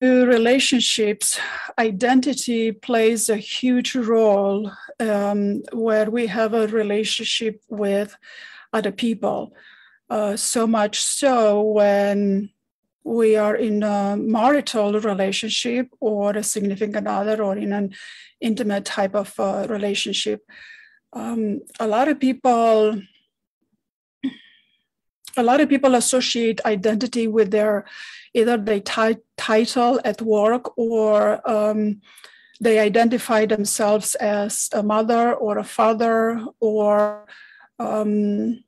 relationships, identity plays a huge role um, where we have a relationship with other people. Uh, so much so when we are in a marital relationship or a significant other or in an intimate type of uh, relationship. Um, a lot of people a lot of people associate identity with their either their t- title at work or um, they identify themselves as a mother or a father or um,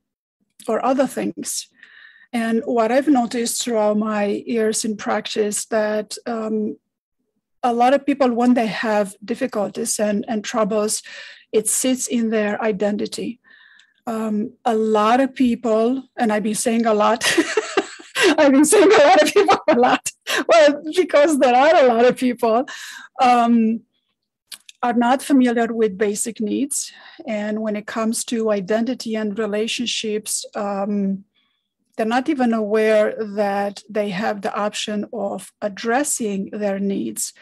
or other things. And what I've noticed throughout my years in practice that um, a lot of people, when they have difficulties and, and troubles, it sits in their identity um, a lot of people, and I've been saying a lot, I've been saying a lot of people a lot, well, because there are a lot of people, um, are not familiar with basic needs. And when it comes to identity and relationships, um, they're not even aware that they have the option of addressing their needs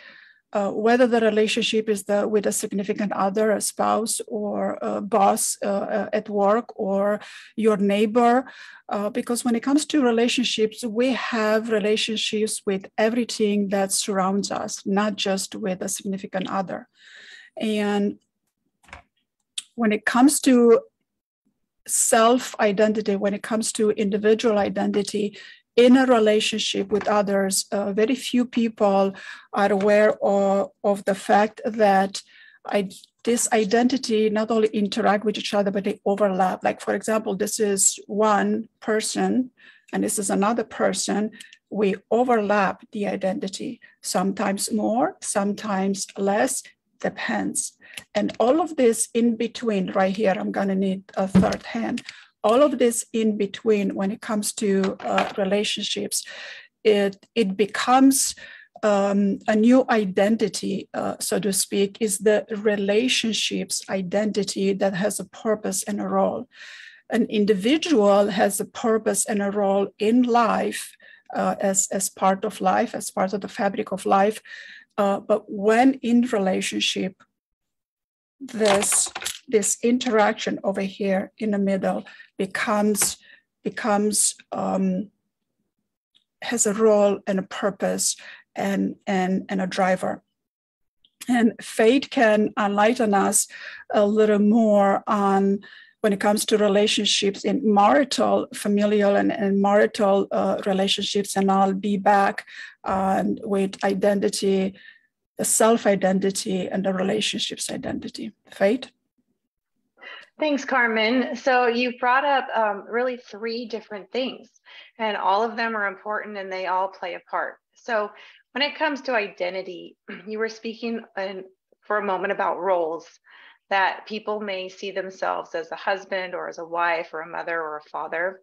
uh, whether the relationship is the, with a significant other, a spouse, or a boss uh, uh, at work, or your neighbor. Uh, because when it comes to relationships, we have relationships with everything that surrounds us, not just with a significant other. And when it comes to self identity, when it comes to individual identity, in a relationship with others, uh, very few people are aware of, of the fact that I, this identity not only interact with each other, but they overlap. Like, for example, this is one person and this is another person. We overlap the identity, sometimes more, sometimes less, depends. And all of this in between, right here, I'm going to need a third hand all of this in between when it comes to uh, relationships it it becomes um, a new identity, uh, so to speak, is the relationships identity that has a purpose and a role. An individual has a purpose and a role in life uh, as, as part of life, as part of the fabric of life. Uh, but when in relationship, this this interaction over here in the middle becomes becomes um, has a role and a purpose and and and a driver. And Faith can enlighten us a little more on when it comes to relationships in marital familial and, and marital uh, relationships and i'll be back with identity the self identity and the relationships identity. Faith Thanks, Carmen. So you brought up um, really three different things, and all of them are important and they all play a part. So when it comes to identity, you were speaking in, for a moment about roles that people may see themselves as a husband or as a wife or a mother or a father.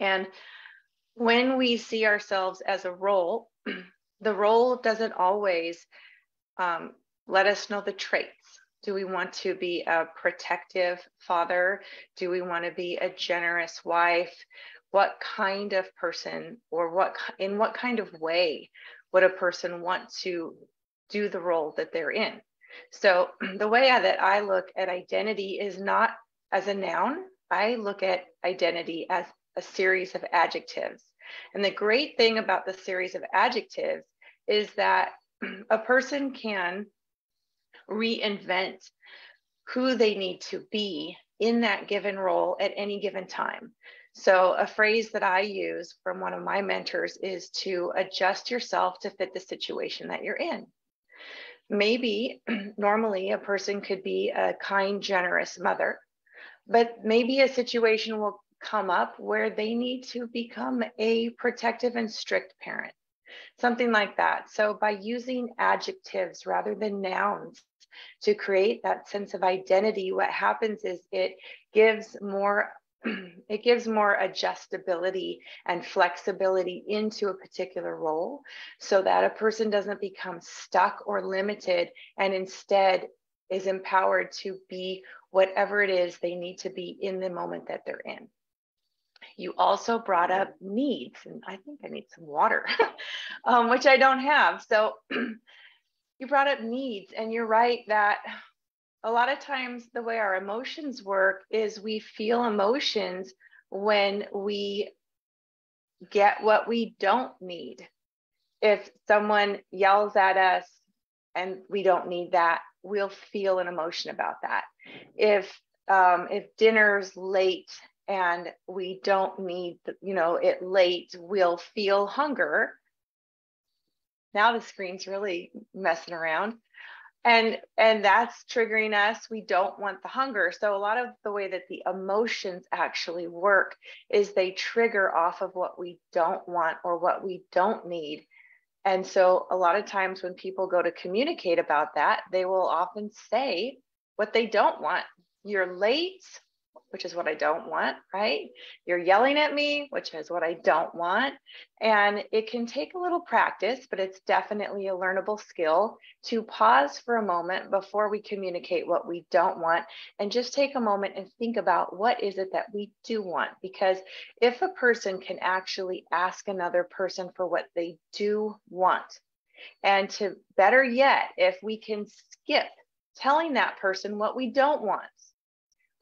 And when we see ourselves as a role, the role doesn't always um, let us know the traits do we want to be a protective father? Do we want to be a generous wife? What kind of person or what in what kind of way would a person want to do the role that they're in? So the way that I look at identity is not as a noun. I look at identity as a series of adjectives. And the great thing about the series of adjectives is that a person can reinvent who they need to be in that given role at any given time. So, a phrase that I use from one of my mentors is to adjust yourself to fit the situation that you're in. Maybe normally a person could be a kind, generous mother, but maybe a situation will come up where they need to become a protective and strict parent, something like that. So, by using adjectives rather than nouns, to create that sense of identity, what happens is it gives more it gives more adjustability and flexibility into a particular role so that a person doesn't become stuck or limited and instead is empowered to be whatever it is they need to be in the moment that they're in. you also brought up needs, and I think I need some water, um, which I don't have. So you brought up needs, and you're right that a lot of times the way our emotions work is we feel emotions when we get what we don't need. If someone yells at us and we don't need that, we'll feel an emotion about that. If um, if dinner's late and we don't need you know it late, we'll feel hunger. Now the screen's really messing around. And and that's triggering us. We don't want the hunger. So a lot of the way that the emotions actually work is they trigger off of what we don't want or what we don't need. And so a lot of times when people go to communicate about that they will often say what they don't want. You're late which is what I don't want, right? You're yelling at me, which is what I don't want. And it can take a little practice, but it's definitely a learnable skill to pause for a moment before we communicate what we don't want and just take a moment and think about what is it that we do want. Because if a person can actually ask another person for what they do want, and to better yet, if we can skip telling that person what we don't want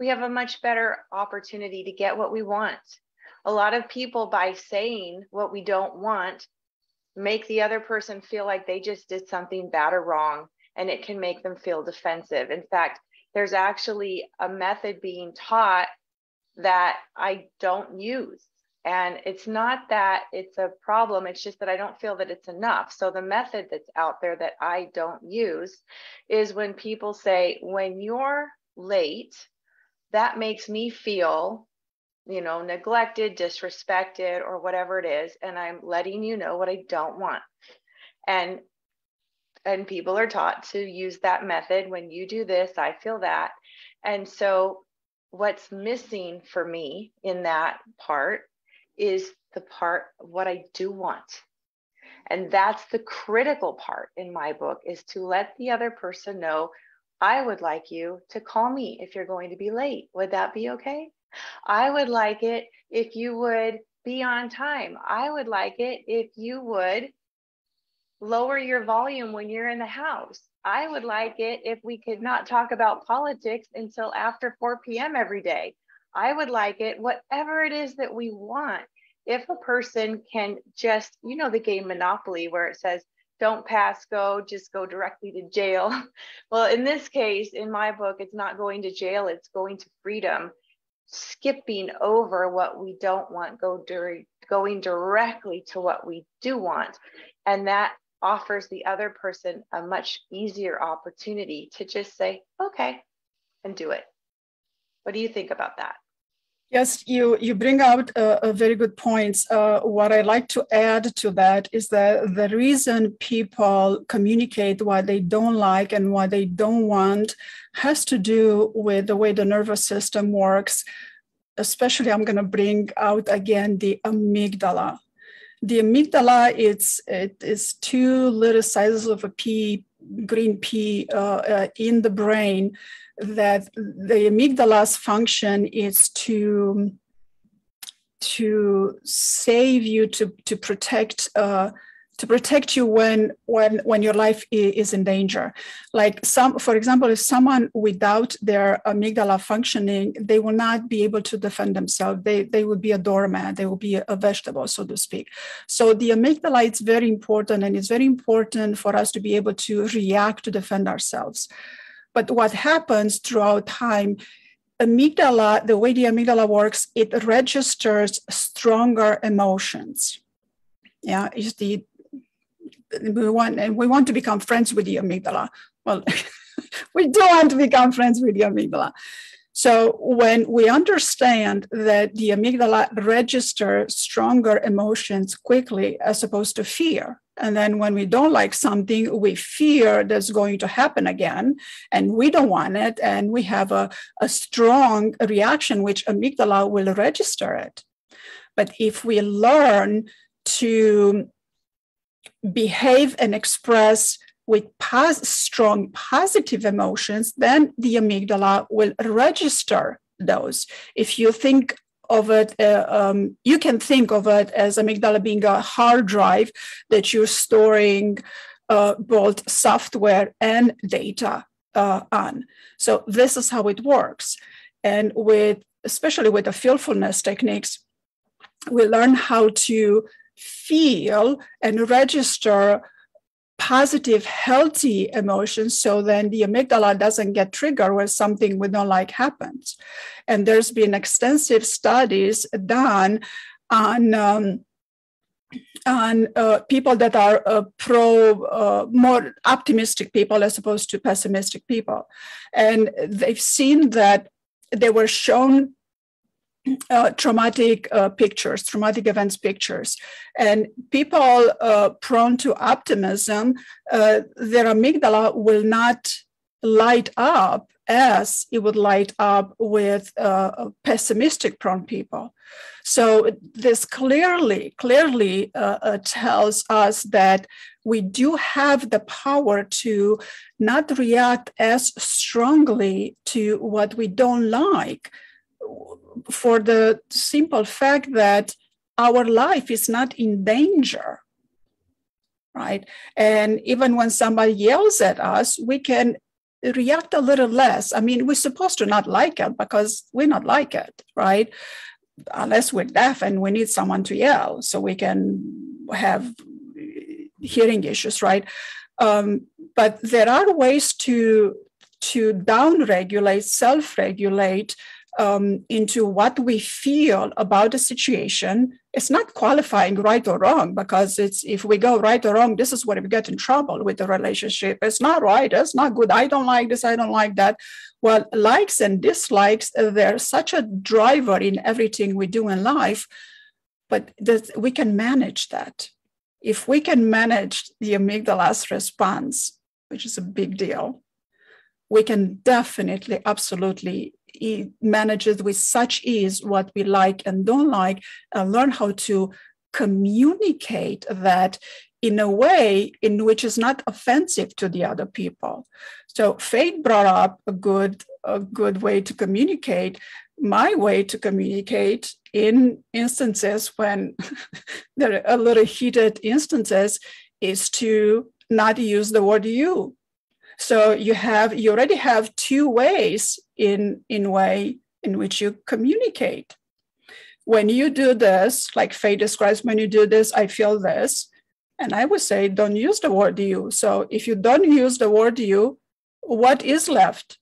we have a much better opportunity to get what we want. A lot of people, by saying what we don't want, make the other person feel like they just did something bad or wrong, and it can make them feel defensive. In fact, there's actually a method being taught that I don't use. And it's not that it's a problem, it's just that I don't feel that it's enough. So, the method that's out there that I don't use is when people say, when you're late, that makes me feel you know neglected disrespected or whatever it is and i'm letting you know what i don't want. And and people are taught to use that method when you do this i feel that. And so what's missing for me in that part is the part what i do want. And that's the critical part in my book is to let the other person know I would like you to call me if you're going to be late. Would that be okay? I would like it if you would be on time. I would like it if you would lower your volume when you're in the house. I would like it if we could not talk about politics until after 4 p.m. every day. I would like it, whatever it is that we want. If a person can just, you know, the game Monopoly where it says, don't pass go, just go directly to jail. well, in this case, in my book, it's not going to jail, it's going to freedom. Skipping over what we don't want, go going directly to what we do want. And that offers the other person a much easier opportunity to just say, okay, and do it. What do you think about that? Yes, you, you bring out a, very good points. Uh, what I like to add to that is that the reason people communicate what they don't like and what they don't want has to do with the way the nervous system works. Especially, I'm going to bring out again the amygdala. The amygdala it's it is two little sizes of a pea, green pea uh, uh, in the brain that the amygdala's function is to to save you to to protect uh, to protect you when when when your life is in danger. Like some for example if someone without their amygdala functioning they will not be able to defend themselves. They they will be a doormat. They will be a vegetable so to speak. So the amygdala is very important and it's very important for us to be able to react to defend ourselves. But what happens throughout time, amygdala, the way the amygdala works, it registers stronger emotions. Yeah, is the we want and we want to become friends with the amygdala. Well, we do want to become friends with the amygdala. So when we understand that the amygdala registers stronger emotions quickly as opposed to fear, and then when we don't like something, we fear that's going to happen again, and we don't want it, and we have a, a strong reaction, which amygdala will register it. But if we learn to behave and express with pos- strong positive emotions, then the amygdala will register those. If you think of it, uh, um, you can think of it as amygdala being a hard drive that you're storing uh, both software and data uh, on. So this is how it works. And with, especially with the feelfulness techniques, we learn how to feel and register positive, healthy emotions. So then the amygdala doesn't get triggered when something we don't like happens. And there's been extensive studies done on. Um, on uh, people that are uh, pro, uh, more optimistic people as opposed to pessimistic people. And they've seen that they were shown uh, traumatic uh, pictures, traumatic events pictures. And people uh, prone to optimism, uh, their amygdala will not light up as it would light up with uh, pessimistic prone people. So this clearly, clearly uh, tells us that we do have the power to not react as strongly to what we don't like for the simple fact that our life is not in danger right? And even when somebody yells at us we can react a little less. I mean we're supposed to not like it because we're not like it right? Unless we're deaf and we need someone to yell so we can have hearing issues right? Um, but there are ways to to down regulate self regulate um, into what we feel about the situation. It's not qualifying right or wrong because it's if we go right or wrong, this is where we get in trouble with the relationship. It's not right. It's not good. I don't like this. I don't like that. Well, likes and dislikes, they're such a driver in everything we do in life, but that we can manage that. If we can manage the amygdala's response, which is a big deal, we can definitely, absolutely manages with such ease what we like and don't like and learn how to communicate that in a way in which is not offensive to the other people. So Faith brought up a good a good way to communicate. My way to communicate in instances when there are a little heated instances is to not use the word you. So you have you already have two ways in in way in which you communicate. When you do this, like Faith describes, when you do this, I feel this. And I would say, don't use the word you. So if you don't use the word you, what is left?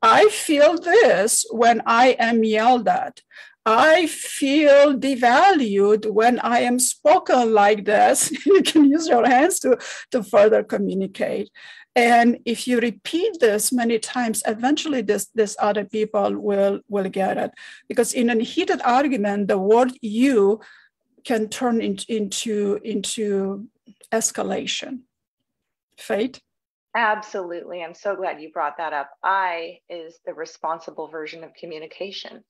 I feel this when I am yelled at. I feel devalued when I am spoken like this. you can use your hands to, to further communicate. And if you repeat this many times, eventually this, this other people will, will get it. Because in a heated argument, the word you can turn in, into, into escalation. Faith? Absolutely. I'm so glad you brought that up. I is the responsible version of communication.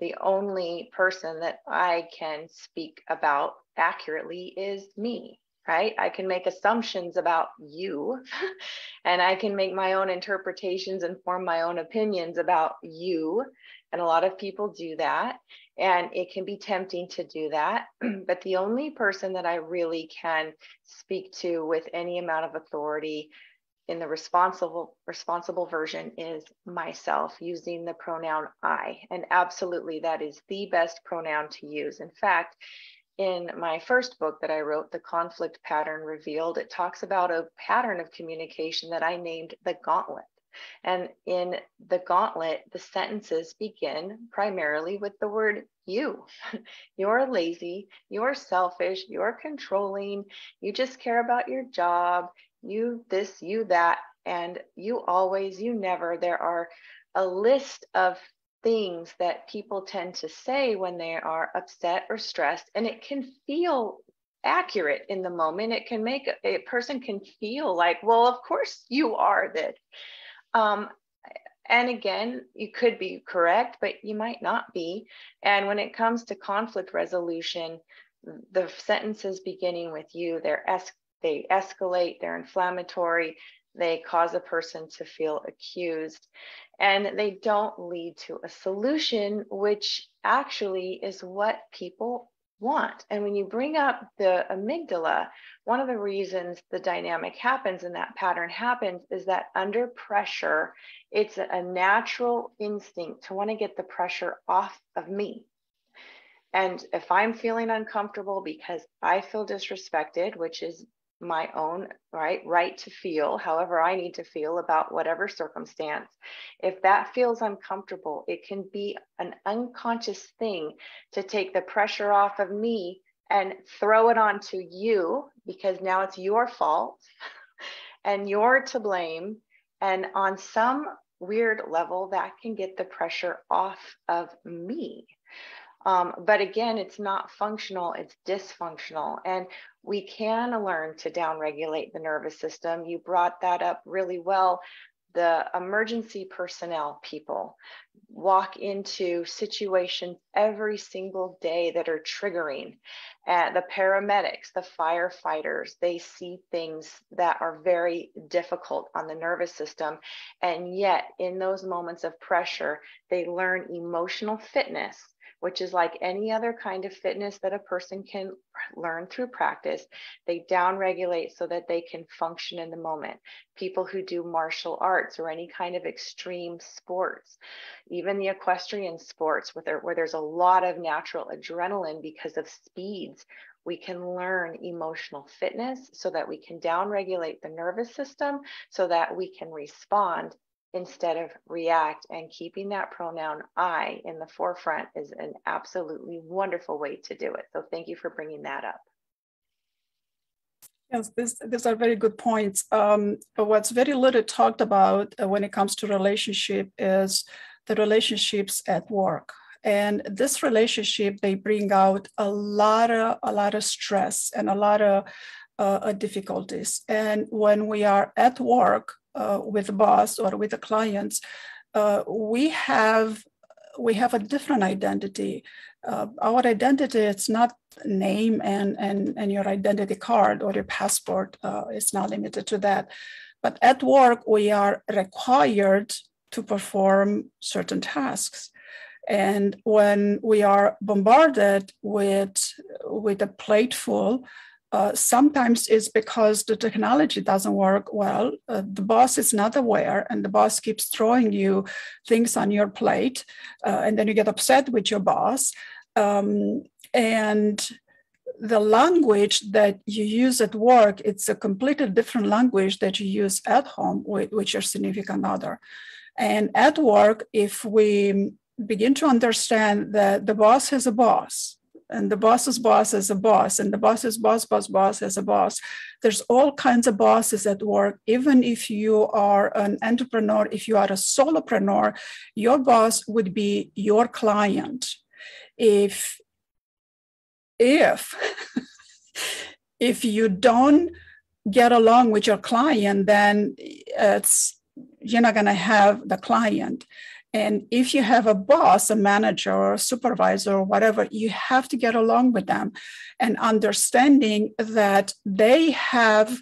The only person that I can speak about accurately is me right? I can make assumptions about you and I can make my own interpretations and form my own opinions about you. And a lot of people do that. And it can be tempting to do that. but the only person that I really can speak to with any amount of authority in the responsible responsible version is myself using the pronoun I. And absolutely that is the best pronoun to use. In fact, in my first book that I wrote, The Conflict Pattern Revealed, it talks about a pattern of communication that I named the gauntlet. And in the gauntlet, the sentences begin primarily with the word you. You're lazy, you're selfish, you're controlling, you just care about your job, you this, you that, and you always, you never. There are a list of things that people tend to say when they are upset or stressed and it can feel accurate in the moment. It can make a, a person can feel like well of course you are that um, and again you could be correct but you might not be. And when it comes to conflict resolution the sentences beginning with you they're es- they escalate they're inflammatory they cause a person to feel accused and they don't lead to a solution, which actually is what people want. And when you bring up the amygdala, one of the reasons the dynamic happens and that pattern happens is that under pressure, it's a natural instinct to want to get the pressure off of me. And if I'm feeling uncomfortable because I feel disrespected, which is my own right right to feel however i need to feel about whatever circumstance. If that feels uncomfortable it can be an unconscious thing to take the pressure off of me and throw it onto you because now it's your fault and you're to blame. And on some weird level that can get the pressure off of me. Um, but again, it's not functional, it's dysfunctional. And we can learn to downregulate the nervous system. You brought that up really well. The emergency personnel people walk into situations every single day that are triggering. And the paramedics, the firefighters, they see things that are very difficult on the nervous system. And yet, in those moments of pressure, they learn emotional fitness which is like any other kind of fitness that a person can learn through practice. They downregulate so that they can function in the moment. People who do martial arts or any kind of extreme sports, even the equestrian sports where, there, where there's a lot of natural adrenaline because of speeds, we can learn emotional fitness so that we can downregulate the nervous system so that we can respond instead of react and keeping that pronoun I in the forefront is an absolutely wonderful way to do it. So thank you for bringing that up. Yes, this, these are very good points. Um, what's very little talked about uh, when it comes to relationship is the relationships at work. And this relationship, they bring out a lot of a lot of stress and a lot of uh, difficulties. And when we are at work, uh, with the boss or with the clients, uh, we have we have a different identity. Uh, our identity it's not name and, and and your identity card or your passport. Uh, it's not limited to that. But at work, we are required to perform certain tasks. And when we are bombarded with, with a plate full uh, sometimes it's because the technology doesn't work well. Uh, the boss is not aware, and the boss keeps throwing you things on your plate, uh, and then you get upset with your boss. Um, and the language that you use at work, it's a completely different language that you use at home with, with your significant other. And at work, if we begin to understand that the boss has a boss, and the boss's boss is a boss, and the boss's boss, boss, boss is a boss. There's all kinds of bosses at work. Even if you are an entrepreneur, if you are a solopreneur, your boss would be your client. If if if you don't get along with your client, then it's you're not going to have the client. And if you have a boss, a manager, or a supervisor, or whatever, you have to get along with them and understanding that they have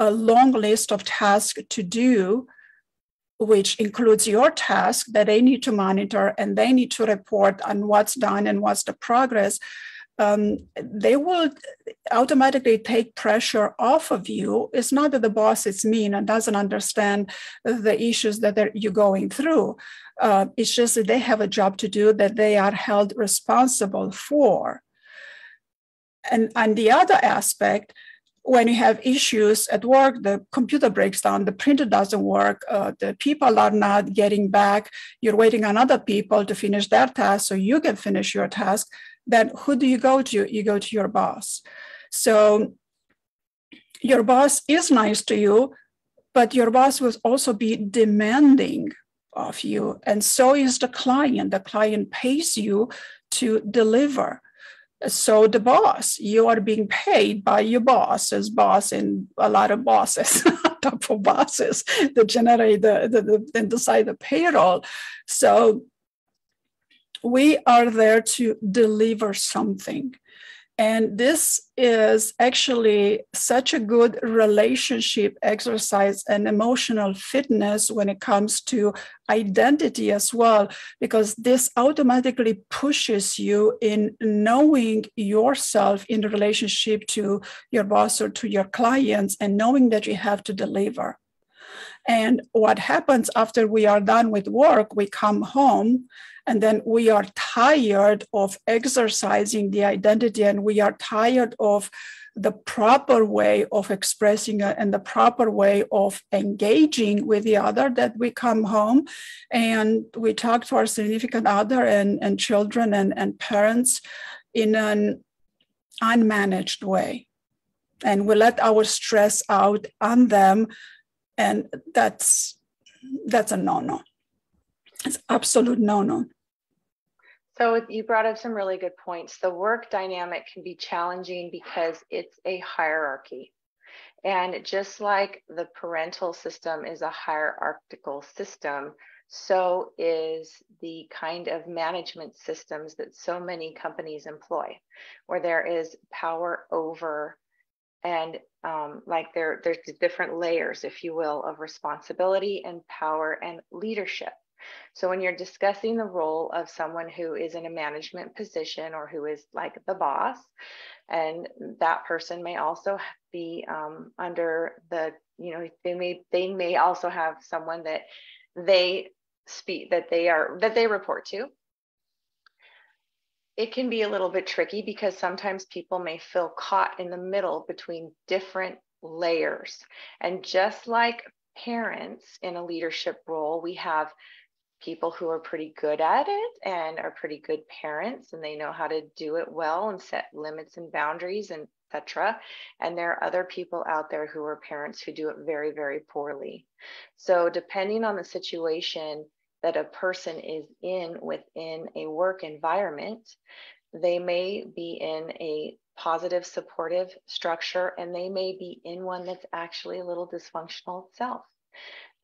a long list of tasks to do, which includes your task that they need to monitor and they need to report on what's done and what's the progress um, they will automatically take pressure off of you. It's not that the boss is mean and doesn't understand the issues that you're going through. Uh, it's just that they have a job to do that they are held responsible for. And on the other aspect, when you have issues at work, the computer breaks down, the printer doesn't work, uh, the people are not getting back, you're waiting on other people to finish their task so you can finish your task then who do you go to? You go to your boss. So your boss is nice to you, but your boss will also be demanding of you. And so is the client. The client pays you to deliver. So the boss, you are being paid by your boss as boss and a lot of bosses, top of bosses that generate the, the, the and decide the payroll. So we are there to deliver something. And this is actually such a good relationship exercise and emotional fitness when it comes to identity as well, because this automatically pushes you in knowing yourself in the relationship to your boss or to your clients and knowing that you have to deliver. And what happens after we are done with work, we come home and then we are tired of exercising the identity and we are tired of the proper way of expressing and the proper way of engaging with the other that we come home. And we talk to our significant other and, and children and, and parents in an unmanaged way. And we let our stress out on them and that's that's a no-no. It's absolute no-no so you brought up some really good points. The work dynamic can be challenging because it's a hierarchy. And just like the parental system is a hierarchical system so is the kind of management systems that so many companies employ where there is power over and um, like there there's different layers if you will of responsibility and power and leadership so when you're discussing the role of someone who is in a management position or who is like the boss and that person may also be um, under the you know they may they may also have someone that they speak that they are that they report to it can be a little bit tricky because sometimes people may feel caught in the middle between different layers. And just like parents in a leadership role, we have people who are pretty good at it and are pretty good parents and they know how to do it well and set limits and boundaries and etc. And there are other people out there who are parents who do it very, very poorly. So depending on the situation, that a person is in within a work environment, they may be in a positive, supportive structure, and they may be in one that's actually a little dysfunctional itself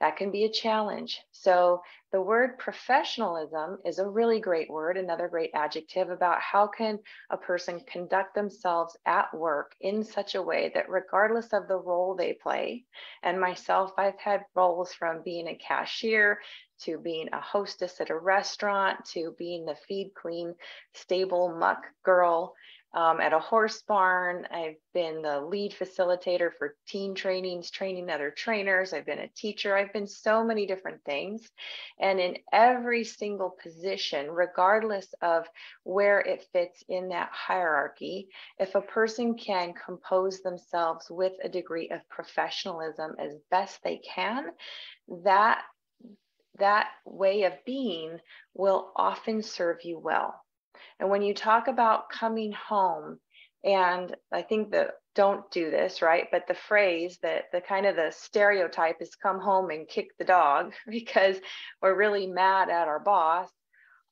that can be a challenge. So the word professionalism is a really great word, another great adjective about how can a person conduct themselves at work in such a way that regardless of the role they play, and myself, I've had roles from being a cashier to being a hostess at a restaurant to being the feed queen, stable muck girl, um, at a horse barn. I've been the lead facilitator for teen trainings, training other trainers. I've been a teacher. I've been so many different things. And in every single position, regardless of where it fits in that hierarchy, if a person can compose themselves with a degree of professionalism as best they can, that that way of being will often serve you well. And when you talk about coming home, and I think that don't do this, right? But the phrase that the kind of the stereotype is come home and kick the dog because we're really mad at our boss,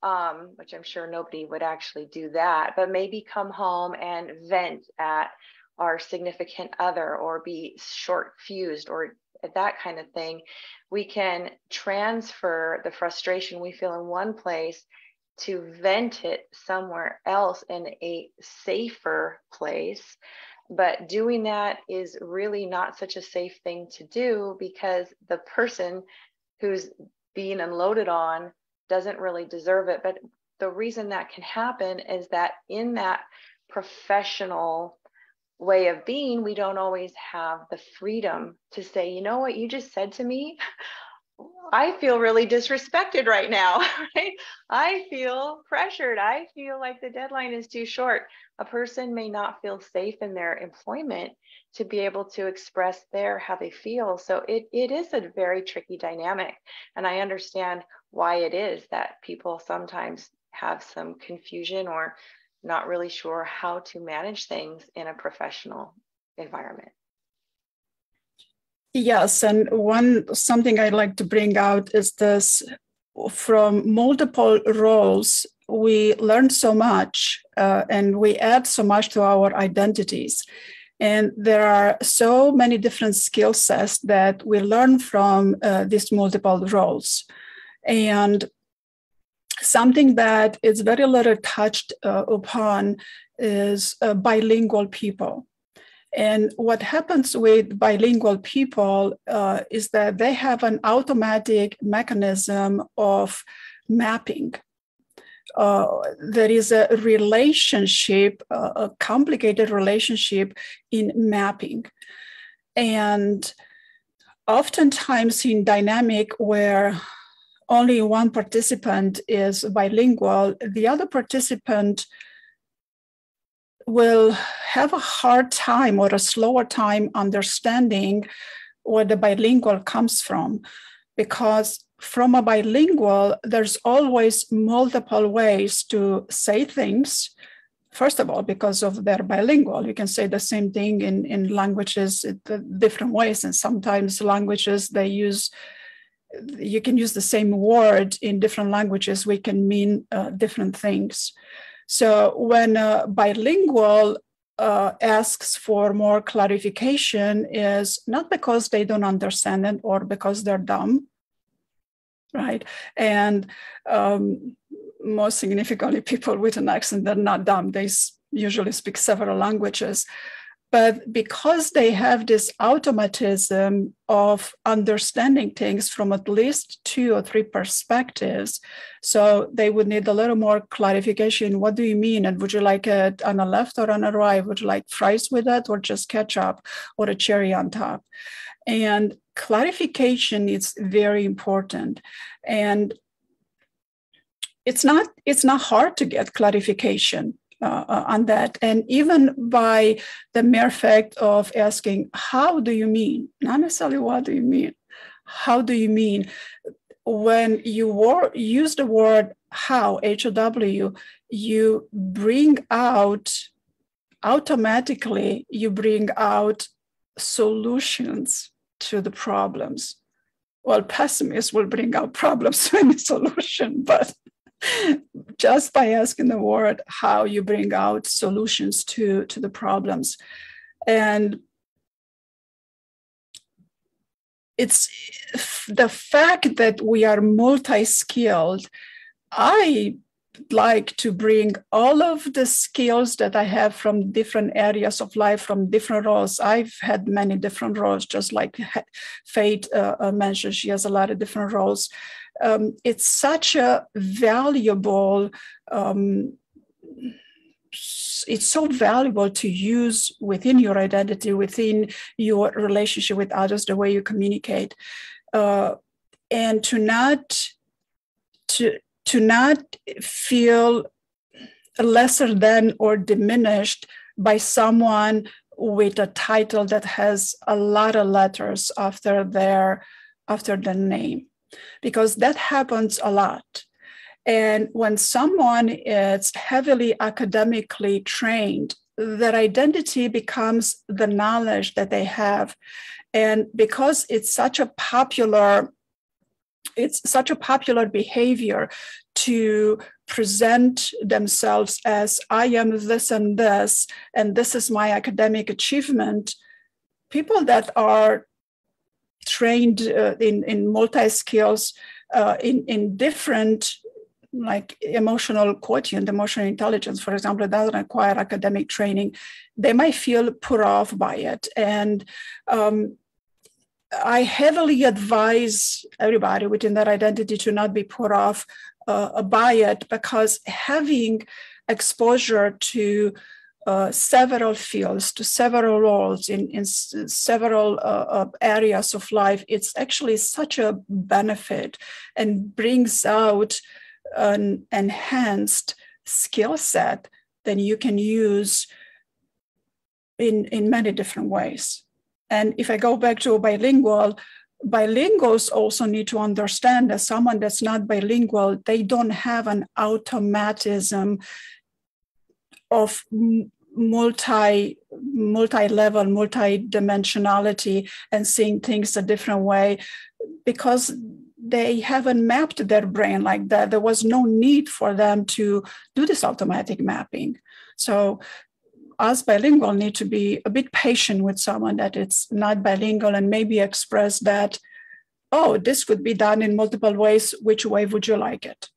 um, which I'm sure nobody would actually do that, but maybe come home and vent at our significant other or be short fused or that kind of thing. We can transfer the frustration we feel in one place to vent it somewhere else in a safer place. But doing that is really not such a safe thing to do because the person who's being unloaded on doesn't really deserve it. But the reason that can happen is that in that professional way of being, we don't always have the freedom to say, you know what you just said to me? I feel really disrespected right now, right? I feel pressured. I feel like the deadline is too short. A person may not feel safe in their employment to be able to express their how they feel. So it, it is a very tricky dynamic. And I understand why it is that people sometimes have some confusion or not really sure how to manage things in a professional environment. Yes, and one something I'd like to bring out is this from multiple roles, we learn so much uh, and we add so much to our identities. And there are so many different skill sets that we learn from uh, these multiple roles. And something that is very little touched uh, upon is uh, bilingual people. And what happens with bilingual people uh, is that they have an automatic mechanism of mapping. Uh, there is a relationship, uh, a complicated relationship in mapping. And oftentimes in dynamic where only one participant is bilingual, the other participant will have a hard time or a slower time understanding where the bilingual comes from because from a bilingual there's always multiple ways to say things first of all because of their bilingual. You can say the same thing in, in languages different ways and sometimes languages they use you can use the same word in different languages we can mean uh, different things so when a bilingual uh, asks for more clarification is not because they don't understand it or because they're dumb, right? And um, most significantly, people with an accent, they're not dumb. They usually speak several languages. But because they have this automatism of understanding things from at least two or three perspectives, so they would need a little more clarification. What do you mean? And would you like it on the left or on the right? Would you like fries with it or just ketchup or a cherry on top? And clarification is very important. And it's not it's not hard to get clarification uh, uh, on that. And even by the mere fact of asking, how do you mean? Not necessarily what do you mean? How do you mean? When you wor- use the word how, H O W, you bring out automatically, you bring out solutions to the problems. Well, pessimists will bring out problems to any solution, but just by asking the word how you bring out solutions to to the problems. And it's the fact that we are multi-skilled i like to bring all of the skills that I have from different areas of life, from different roles. I've had many different roles, just like Faith uh, uh, mentioned, she has a lot of different roles um, it's such a valuable um, it's so valuable to use within your identity within your relationship with others the way you communicate uh, and to not to to not feel lesser than or diminished by someone with a title that has a lot of letters after their after the name because that happens a lot. And when someone is heavily academically trained, their identity becomes the knowledge that they have. And because it's such a popular it's such a popular behavior to present themselves as I am this and this, and this is my academic achievement. People that are trained uh, in, in multi skills uh, in, in different like emotional quotient, emotional intelligence, for example, doesn't require academic training, they might feel put off by it. And um, I heavily advise everybody within that identity to not be put off uh, by it because having exposure to uh, several fields, to several roles in, in several uh, uh, areas of life, it's actually such a benefit and brings out an enhanced skill set that you can use in, in many different ways. And if I go back to bilingual, bilinguals also need to understand that someone that's not bilingual, they don't have an automatism of multi multi-level multi-dimensionality and seeing things a different way because they haven't mapped their brain like that. There was no need for them to do this automatic mapping. So us bilingual need to be a bit patient with someone that it's not bilingual and maybe express that oh this could be done in multiple ways. Which way would you like it?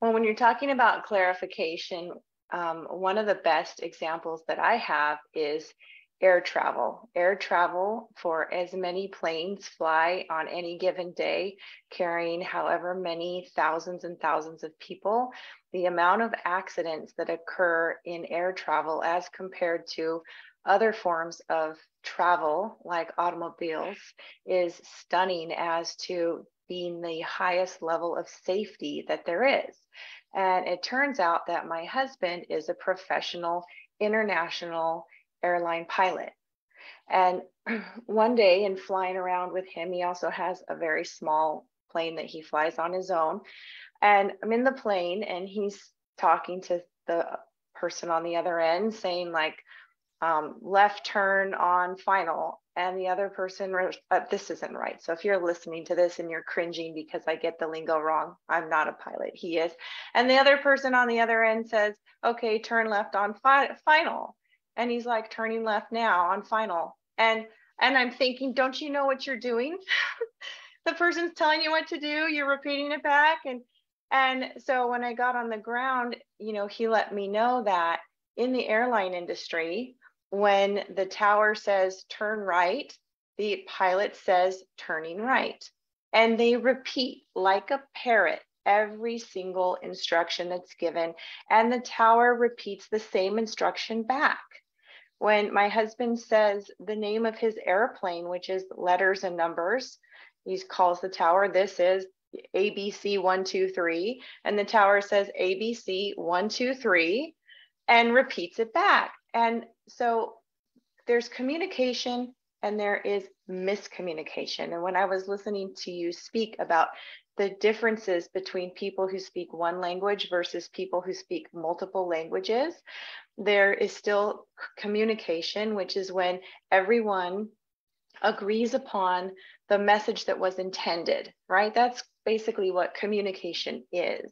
Well, when you're talking about clarification, um, one of the best examples that I have is air travel. Air travel for as many planes fly on any given day, carrying however many thousands and thousands of people, the amount of accidents that occur in air travel as compared to other forms of travel like automobiles is stunning as to being the highest level of safety that there is. And it turns out that my husband is a professional international airline pilot. And one day in flying around with him, he also has a very small plane that he flies on his own. And I'm in the plane and he's talking to the person on the other end saying like um, left turn on final. And the other person uh, this isn't right. So if you're listening to this and you're cringing because i get the lingo wrong i'm not a pilot. He is. And the other person on the other end says okay turn left on fi- final and he's like turning left now on final. And and i'm thinking don't you know what you're doing? The person's telling you what to do you're repeating it back and and so when i got on the ground you know he let me know that in the airline industry when the tower says turn right the pilot says turning right and they repeat like a parrot every single instruction that's given and the tower repeats the same instruction back when my husband says the name of his airplane, which is letters and numbers, he calls the tower, this is ABC 123, and the tower says ABC 123 and repeats it back. And so there's communication and there is miscommunication. And when I was listening to you speak about the differences between people who speak one language versus people who speak multiple languages, there is still communication, which is when everyone agrees upon the message that was intended, right? That's basically what communication is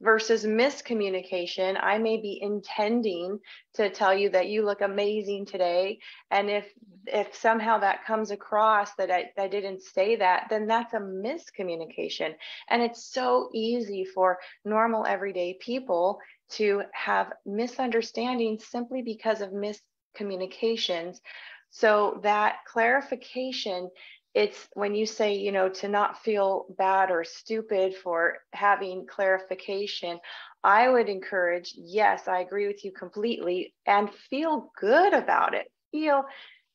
versus miscommunication. I may be intending to tell you that you look amazing today. And if if somehow that comes across that I, I didn't say that, then that's a miscommunication. And it's so easy for normal everyday people to have misunderstandings simply because of miscommunications. So that clarification it's when you say you know to not feel bad or stupid for having clarification i would encourage yes i agree with you completely and feel good about it. Feel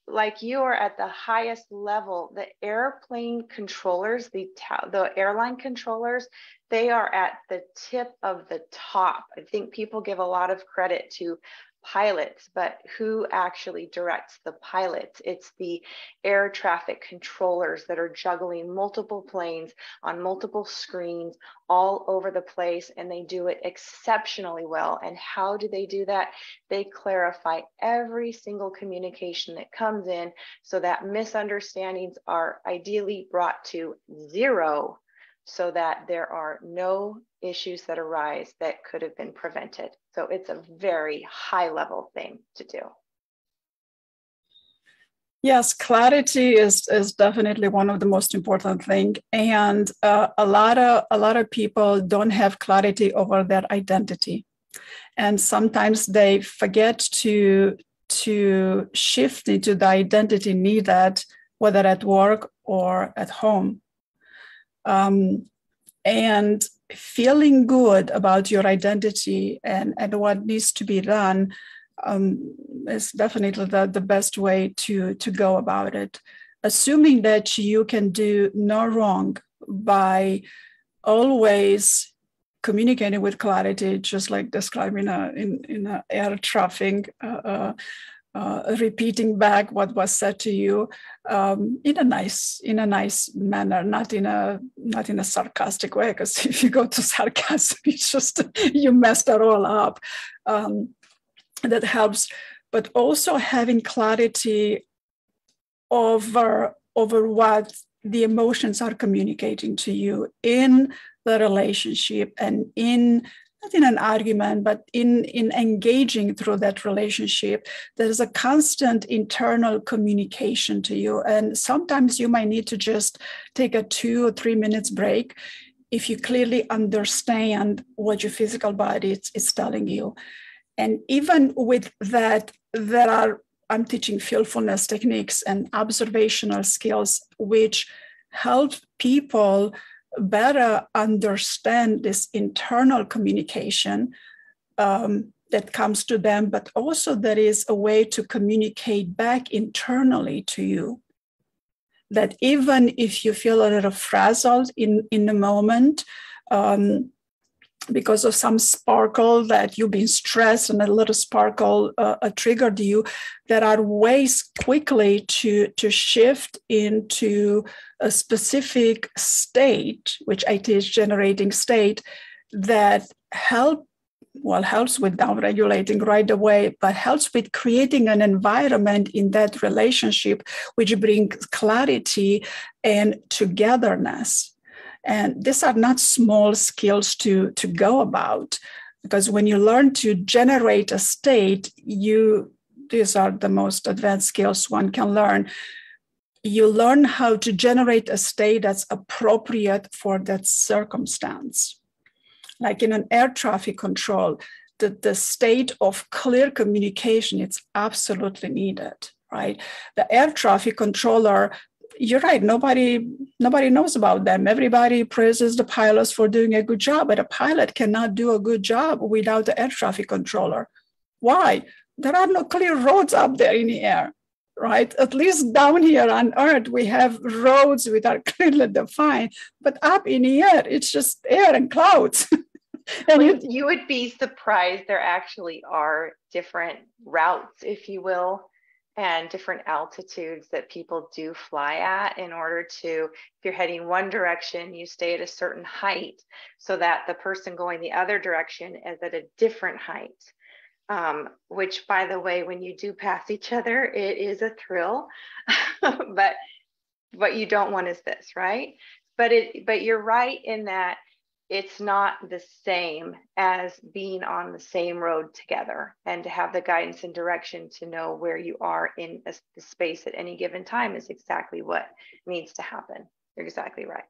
like you are at the highest level. The airplane controllers the the airline controllers they are at the tip of the top. I think people give a lot of credit to pilots, but who actually directs the pilots? It's the air traffic controllers that are juggling multiple planes on multiple screens all over the place, and they do it exceptionally well. And how do they do that? They clarify every single communication that comes in so that misunderstandings are ideally brought to zero so that there are no issues that arise that could have been prevented. So it's a very high level thing to do. Yes, clarity is is definitely one of the most important thing, and uh, a lot of a lot of people don't have clarity over their identity, and sometimes they forget to to shift into the identity needed, whether at work or at home. Um, and feeling good about your identity and, and what needs to be done um, is definitely the, the best way to, to go about it. Assuming that you can do no wrong by always communicating with clarity, just like describing a, in, in a air traffic, uh, uh, repeating back what was said to you um, in a nice in a nice manner, not in a not in a sarcastic way. Because if you go to sarcasm, it's just you messed it all up. Um, that helps, but also having clarity over over what the emotions are communicating to you in the relationship and in not in an argument, but in, in engaging through that relationship, there's a constant internal communication to you. And sometimes you might need to just take a two or three minutes break if you clearly understand what your physical body is, is telling you. And even with that, there are, I'm teaching feelfulness techniques and observational skills, which help people better understand this internal communication um, that comes to them, but also there is a way to communicate back internally to you. That even if you feel a little frazzled in, in the moment, um, because of some sparkle that you've been stressed and a little sparkle uh, triggered you there are ways quickly to to shift into a specific state which it is generating state that help well helps with down regulating right away but helps with creating an environment in that relationship which brings clarity and togetherness and these are not small skills to, to go about, because when you learn to generate a state, you these are the most advanced skills one can learn. You learn how to generate a state that's appropriate for that circumstance. Like in an air traffic control, the, the state of clear communication it's absolutely needed right the air traffic controller you're right. Nobody nobody knows about them. Everybody praises the pilots for doing a good job, but a pilot cannot do a good job without the air traffic controller. Why? There are no clear roads up there in the air, right? At least down here on Earth, we have roads which are clearly defined, but up in the air, it's just air and clouds. and well, you would be surprised there actually are different routes, if you will, and different altitudes that people do fly at in order to, if you're heading one direction, you stay at a certain height so that the person going the other direction is at a different height. Um, which, by the way, when you do pass each other, it is a thrill. but what you don't want is this, right? But it, but you're right in that it's not the same as being on the same road together and to have the guidance and direction to know where you are in a, the space at any given time is exactly what needs to happen. You're exactly right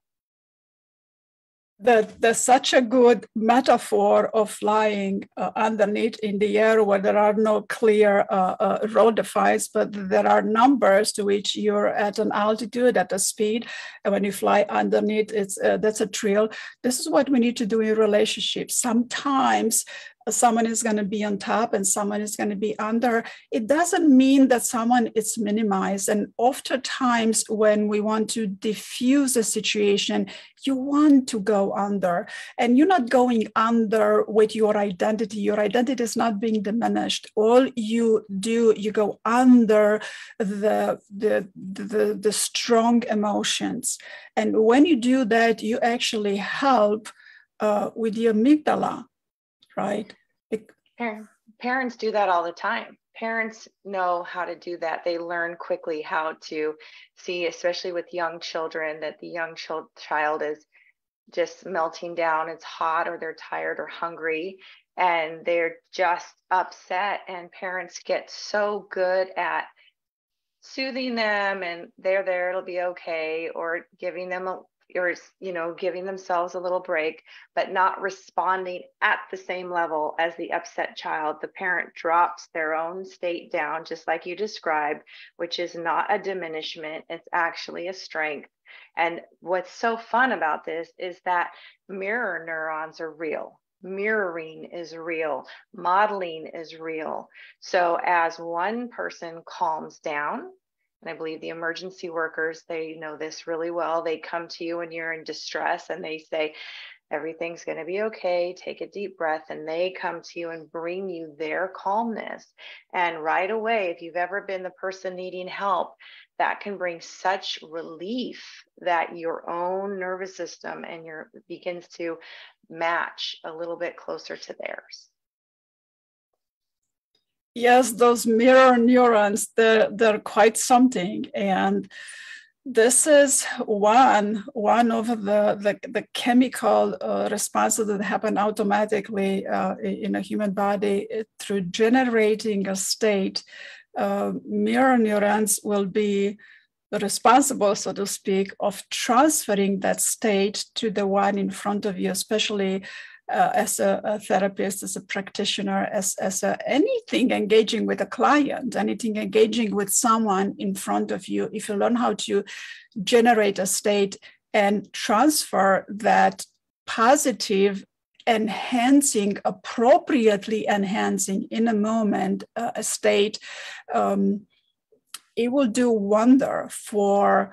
that there's such a good metaphor of flying uh, underneath in the air where there are no clear uh, uh, road defines, but there are numbers to which you're at an altitude, at a speed, and when you fly underneath, it's uh, that's a trail. This is what we need to do in relationships. Sometimes someone is going to be on top and someone is going to be under it doesn't mean that someone is minimized. And oftentimes when we want to diffuse a situation you want to go under. And you're not going under with your identity. Your identity is not being diminished. All you do you go under the the the, the strong emotions. And when you do that you actually help uh, with the amygdala right? Parents do that all the time. Parents know how to do that. They learn quickly how to see, especially with young children, that the young child is just melting down. It's hot, or they're tired or hungry, and they're just upset. And parents get so good at soothing them and they're there, it'll be okay, or giving them a or you know giving themselves a little break but not responding at the same level as the upset child. The parent drops their own state down just like you described which is not a diminishment it's actually a strength. And what's so fun about this is that mirror neurons are real. Mirroring is real. Modeling is real. So as one person calms down and I believe the emergency workers, they know this really well. They come to you when you're in distress and they say, everything's going to be okay. Take a deep breath. And they come to you and bring you their calmness. And right away, if you've ever been the person needing help, that can bring such relief that your own nervous system and your begins to match a little bit closer to theirs yes, those mirror neurons, they're, they're quite something. And this is one one of the the, the chemical uh, responses that happen automatically uh, in a human body through generating a state. Uh, mirror neurons will be responsible, so to speak, of transferring that state to the one in front of you, especially uh, as a, a, therapist, as a practitioner, as, as a, anything engaging with a client, anything engaging with someone in front of you, if you learn how to generate a state and transfer that positive enhancing appropriately enhancing in a moment uh, a state um, it will do wonder for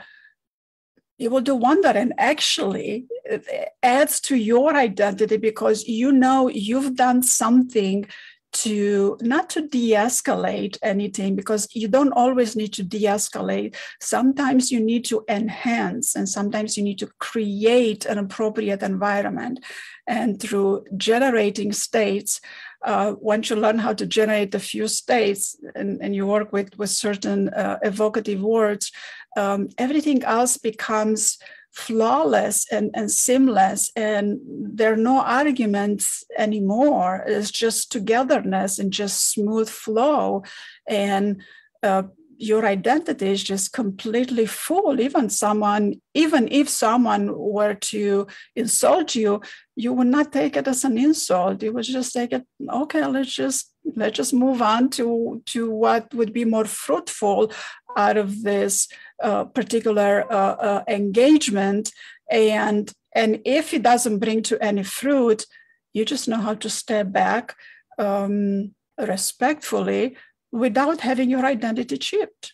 it will do wonder and actually it adds to your identity because you know you've done something to not to de-escalate anything because you don't always need to de-escalate. Sometimes you need to enhance and sometimes you need to create an appropriate environment. And through generating states uh, once you learn how to generate a few states and, and you work with with certain uh, evocative words um, everything else becomes flawless and, and seamless and there are no arguments anymore. It's just togetherness and just smooth flow and uh, your identity is just completely full. Even someone even if someone were to insult you you would not take it as an insult. You would just take it okay let's just let's just move on to to what would be more fruitful out of this uh, particular uh, uh, engagement. And and if it doesn't bring to any fruit you just know how to step back um, respectfully without having your identity chipped.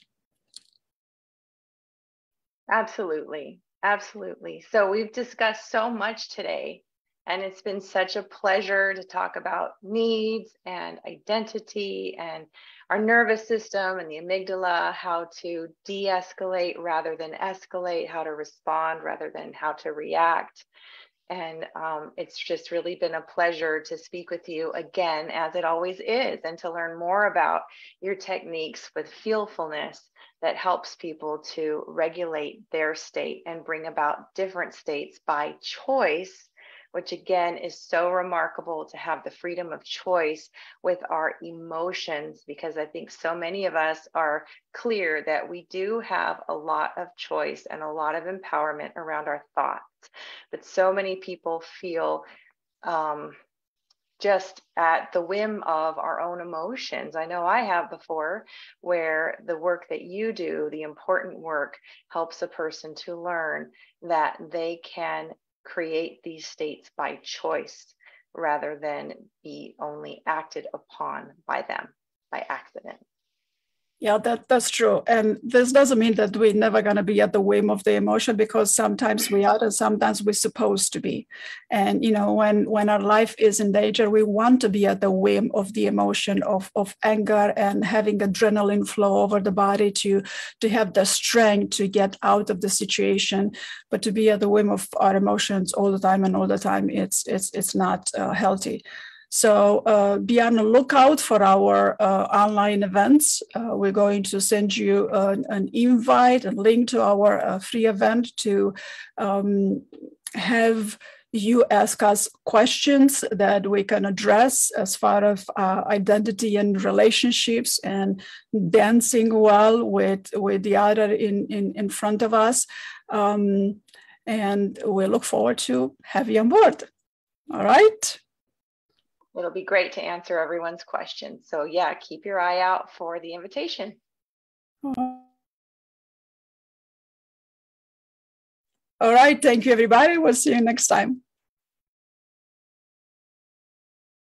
Absolutely. Absolutely. So we've discussed so much today and it's been such a pleasure to talk about needs and identity and our nervous system and the amygdala, how to de escalate rather than escalate, how to respond rather than how to react. And um, it's just really been a pleasure to speak with you again, as it always is, and to learn more about your techniques with feelfulness that helps people to regulate their state and bring about different states by choice which again is so remarkable to have the freedom of choice with our emotions, because I think so many of us are clear that we do have a lot of choice and a lot of empowerment around our thoughts. But so many people feel um, just at the whim of our own emotions. I know I have before, where the work that you do, the important work, helps a person to learn that they can create these states by choice rather than be only acted upon by them by accident. Yeah, that, that's true. And this doesn't mean that we're never going to be at the whim of the emotion because sometimes we are and sometimes we're supposed to be. And, you know, when, when our life is in danger, we want to be at the whim of the emotion of, of anger and having adrenaline flow over the body to, to have the strength to get out of the situation. But to be at the whim of our emotions all the time and all the time, it's, it's, it's not uh, healthy. So uh, be on the lookout for our uh, online events. Uh, we're going to send you an, an, invite, a link to our uh, free event to um, have you ask us questions that we can address as far as uh, identity and relationships and dancing well with, with the other in, in, in front of us. Um, and we look forward to have you on board. All right it'll be great to answer everyone's questions. So yeah, keep your eye out for the invitation. All right. Thank you, everybody. We'll see you next time.